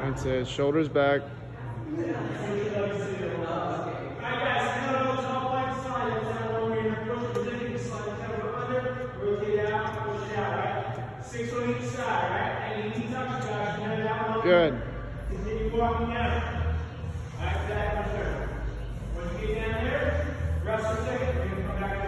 That's it. Shoulders back. Good. Continue walking down. Back to that one turn. Once you get down there, rest a second, you come back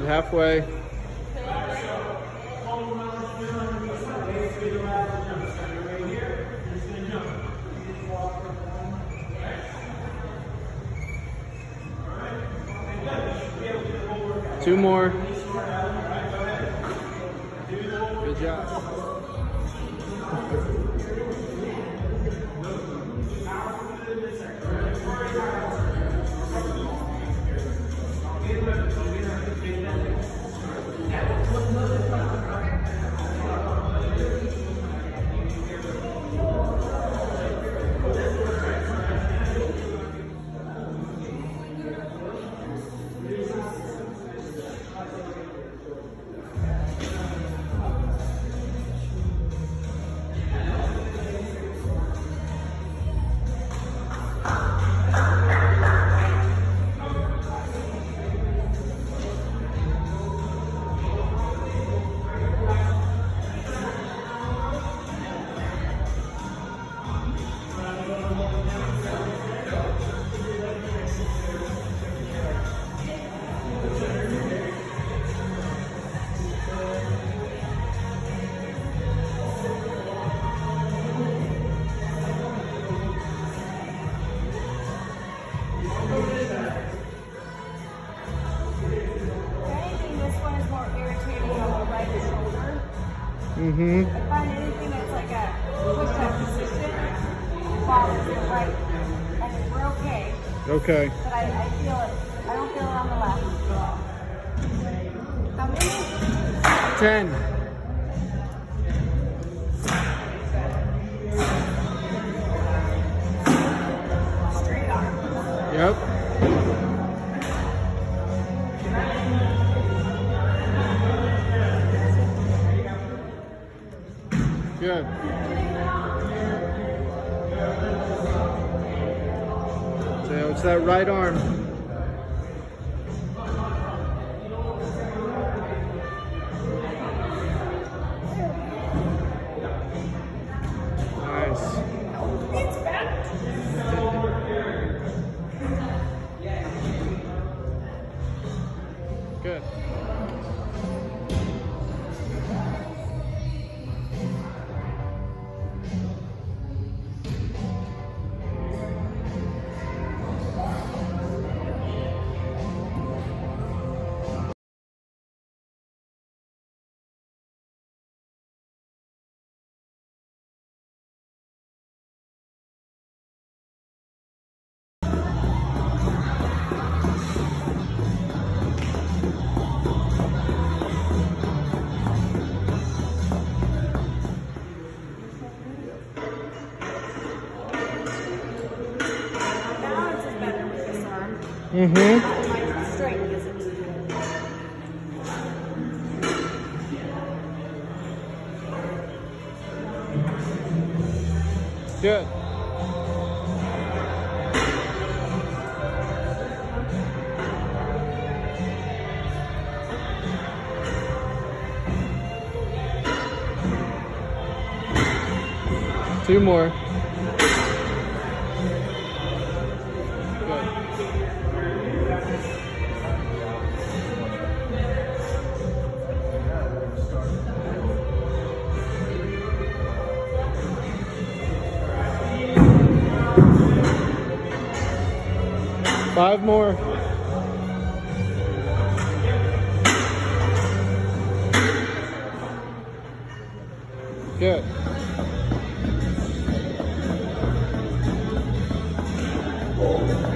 Good, halfway. Two more. Good job. Mm-hmm. I find anything that's like a push up position bothers the right. And we're okay, Okay. but I, I feel it. I don't feel it on the left. How many? Ten. Straight arm. Yep. Good. So it's that right arm. Mm-hmm. Good. Two more. Five more. Good. Hold.